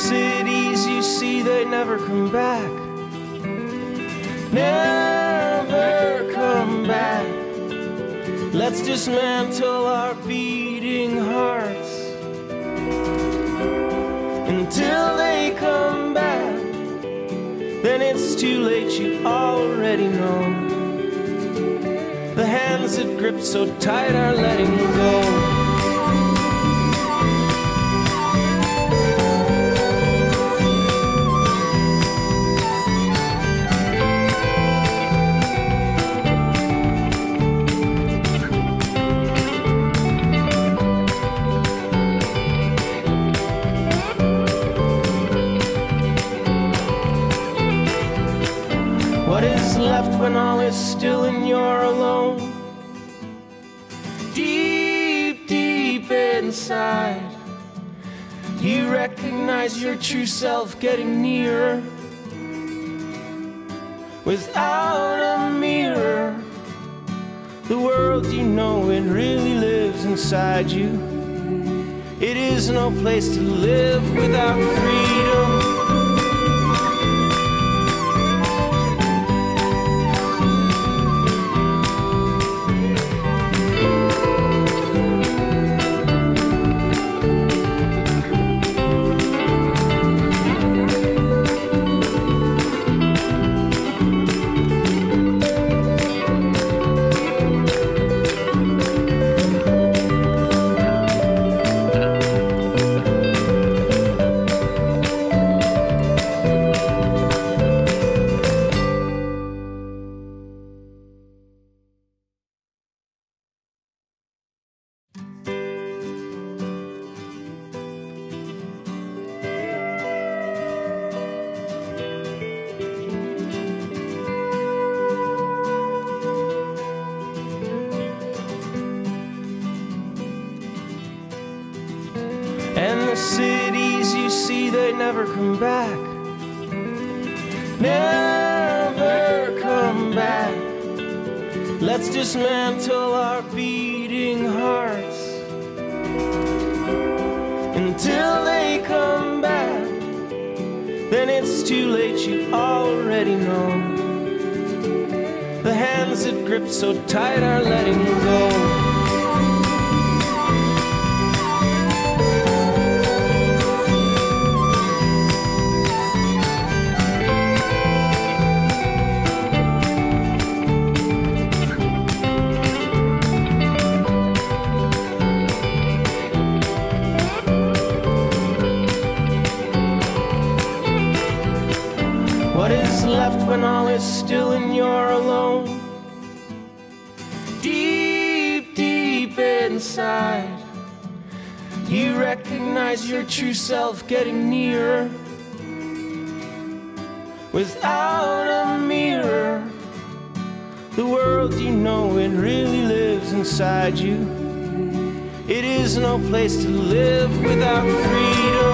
cities you see, they never come back. Never come back. Let's dismantle our beating hearts until they come back. Then it's too late, you already know. The hands that grip so tight are letting go. Left when all is still and you're alone? Deep, deep inside, you recognize your true self getting nearer. Without a mirror, the world you know it really lives inside you. It is no place to live without freedom. Cities you see, they never come back. Never come back. Let's dismantle our beating hearts until they come back. Then it's too late, you already know. The hands that grip so tight are letting go. When all is still and you're alone? Deep, deep inside, you recognize your true self getting nearer. Without a mirror, the world you know it really lives inside you. It is no place to live without freedom.